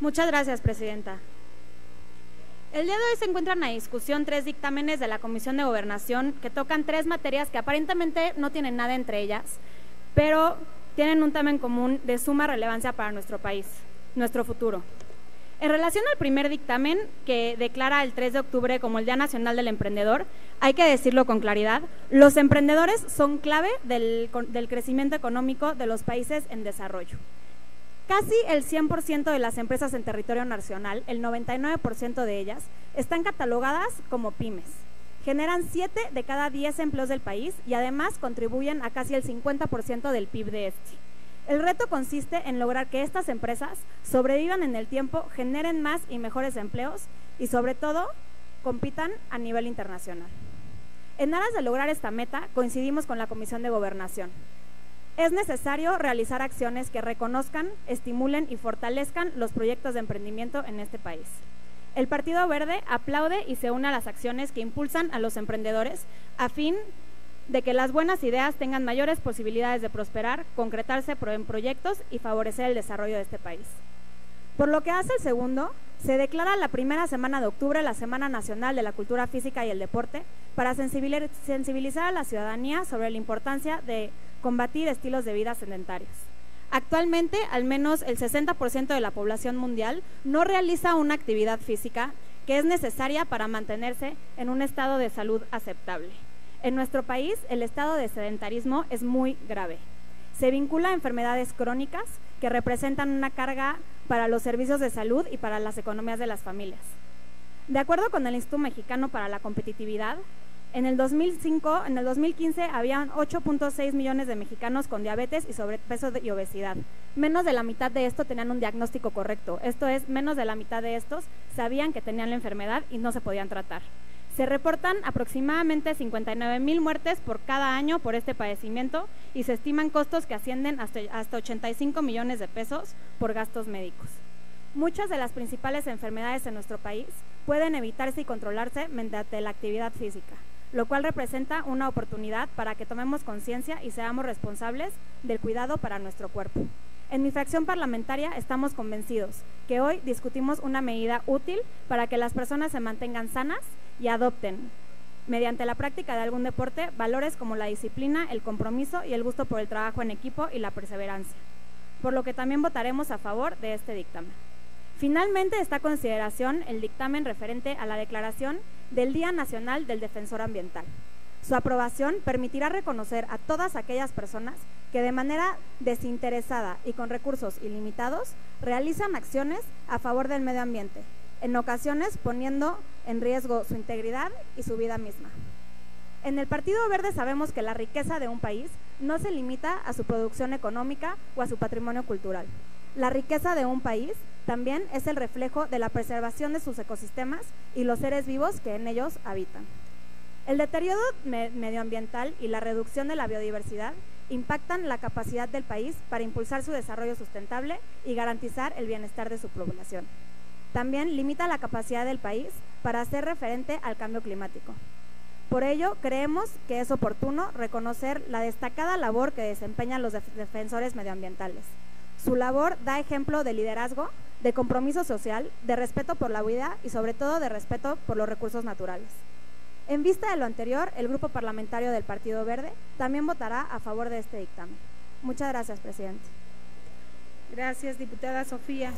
Muchas gracias, Presidenta. El día de hoy se encuentran a discusión tres dictámenes de la Comisión de Gobernación que tocan tres materias que aparentemente no tienen nada entre ellas, pero tienen un tema en común de suma relevancia para nuestro país, nuestro futuro. En relación al primer dictamen, que declara el 3 de octubre como el Día Nacional del Emprendedor, hay que decirlo con claridad, los emprendedores son clave del, crecimiento económico de los países en desarrollo. Casi el 100% de las empresas en territorio nacional, el 99% de ellas, están catalogadas como pymes. Generan 7 de cada 10 empleos del país y además contribuyen a casi el 50% del PIB de este. El reto consiste en lograr que estas empresas sobrevivan en el tiempo, generen más y mejores empleos y sobre todo compitan a nivel internacional. En aras de lograr esta meta, coincidimos con la Comisión de Gobernación. Es necesario realizar acciones que reconozcan, estimulen y fortalezcan los proyectos de emprendimiento en este país. El Partido Verde aplaude y se une a las acciones que impulsan a los emprendedores a fin de que las buenas ideas tengan mayores posibilidades de prosperar, concretarse en proyectos y favorecer el desarrollo de este país. Por lo que hace el segundo, se declara la primera semana de octubre la Semana Nacional de la Cultura Física y el Deporte para sensibilizar a la ciudadanía sobre la importancia de combatir estilos de vida sedentarios. Actualmente, al menos el 60% de la población mundial no realiza una actividad física que es necesaria para mantenerse en un estado de salud aceptable. En nuestro país, el estado de sedentarismo es muy grave. Se vincula a enfermedades crónicas que representan una carga para los servicios de salud y para las economías de las familias. De acuerdo con el Instituto Mexicano para la Competitividad, en el 2005, en el 2015 habían 8.6 millones de mexicanos con diabetes y sobrepeso y obesidad. Menos de la mitad de esto tenían un diagnóstico correcto. Esto es, menos de la mitad de estos sabían que tenían la enfermedad y no se podían tratar. Se reportan aproximadamente 59 mil muertes por cada año por este padecimiento y se estiman costos que ascienden hasta, hasta 85 millones de pesos por gastos médicos. Muchas de las principales enfermedades en nuestro país pueden evitarse y controlarse mediante la actividad física lo cual representa una oportunidad para que tomemos conciencia y seamos responsables del cuidado para nuestro cuerpo. En mi fracción parlamentaria estamos convencidos que hoy discutimos una medida útil para que las personas se mantengan sanas y adopten, mediante la práctica de algún deporte, valores como la disciplina, el compromiso y el gusto por el trabajo en equipo y la perseverancia, por lo que también votaremos a favor de este dictamen. Finalmente está a consideración el dictamen referente a la declaración del Día Nacional del Defensor Ambiental. Su aprobación permitirá reconocer a todas aquellas personas que de manera desinteresada y con recursos ilimitados realizan acciones a favor del medio ambiente, en ocasiones poniendo en riesgo su integridad y su vida misma. En el Partido Verde sabemos que la riqueza de un país no se limita a su producción económica o a su patrimonio cultural. La riqueza de un país también es el reflejo de la preservación de sus ecosistemas y los seres vivos que en ellos habitan. El deterioro medioambiental y la reducción de la biodiversidad impactan la capacidad del país para impulsar su desarrollo sustentable y garantizar el bienestar de su población. También limita la capacidad del país para hacer referente al cambio climático. Por ello, creemos que es oportuno reconocer la destacada labor que desempeñan los defensores medioambientales. Su labor da ejemplo de liderazgo, de compromiso social, de respeto por la vida y sobre todo de respeto por los recursos naturales. En vista de lo anterior, el Grupo Parlamentario del Partido Verde también votará a favor de este dictamen. Muchas gracias, presidente. Gracias, diputada Sofía.